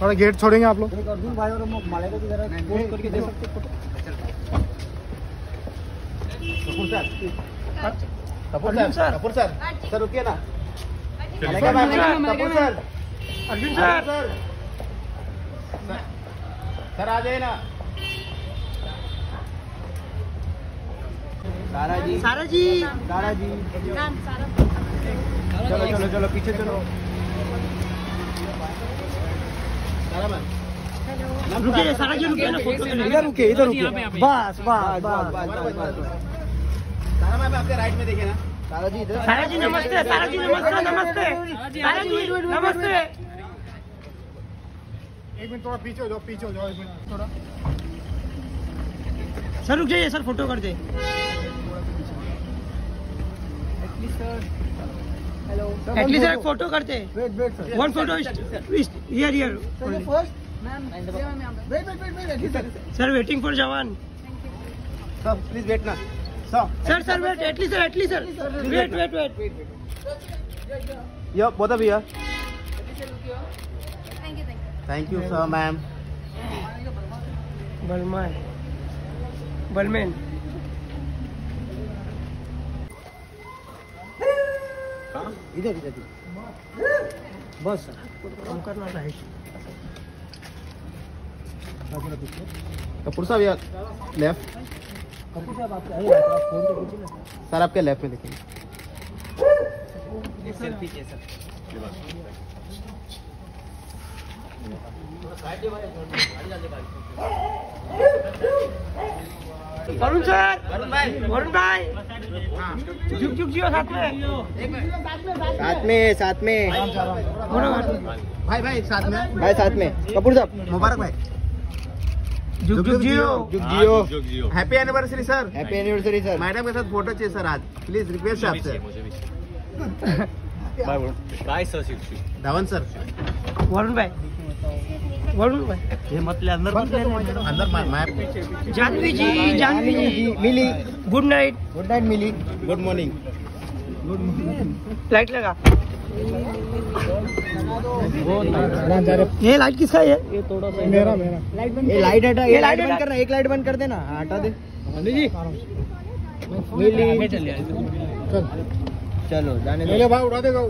थोड़ा गेट छोड़ेंगे आप लोग। अर्जुन भाई और माले को जरा पोस्ट करके दे सकते photo Kapoor sir sir sir. Kapoor sir. Sir रुकिए ना sir, Kapoor sir. Arjun sir sir आ जाए ना। सारा जी। सारा जी। सारा जी। चलो चलो चलो पीछे चलो। सारा मैम। रुकिए सारा जी ना फ़ोटो इधर रुकिए इधर रुकिए। बस बस बस सारा मैम आपके राइट में देखिए ना। सारा जी इधर। सारा जी नमस्ते सारा जी। नमस्ते नमस्ते। सारा जी नमस्ते। एक मिनट थोड़ा पीछे हो जाओ पीछे हो जाओ एक मिनट थोड़ा। सर रुक जाइए सर फ़ोटो कर दे। एटलीस्ट सर एक फ़ोटो करते wait wait sir one photo here here first wait wait wait wait sir waiting for जवान सर प्लीज़ वेट ना sir sir sir wait at least sir at least sir wait wait wait yo both of here Thank you, thank you. Thank you sir ma'am बलमान बलमैन इधर इधर इधर। बस। हम करना right Kapoor साहब यार लेफ़्ट। कपूर साहब आप फ़ोन तो कीजिए ना। सर आपके लेफ़्ट में देखिए वरुण सर वरुण भाई वरुण भाई। झुक झुक जियो साथ में। साथ में साथ में। भाई भाई साथ में। भाई साथ में। कपूर साहब। मुबारक भाई। झुक झुक जियो। झुक जियो। Happy anniversary sir happy anniversary sir madam के साथ फ़ोटो चाहिए सर आज। प्लीज़ रिक्वेस्ट है आपसे bye sir Shiv Dhawan sir. Varun भाई. वरुण भाई. ये मत अंदर अंदर जानवी जी जानवी जी मिली. गुड नाइट गुड नाइट मिली. गुड मॉर्निंग लाइट लगा. ये लाइट किसका है ये? थोड़ा सा मेरा मेरा ये लाइट हटा ये ये लाइट लाइट बंद। करना एक लाइट बंद कर देना. हाँ, हटा दे. जी मिली. चल. चलो जाने दो भाई उड़ा देगा।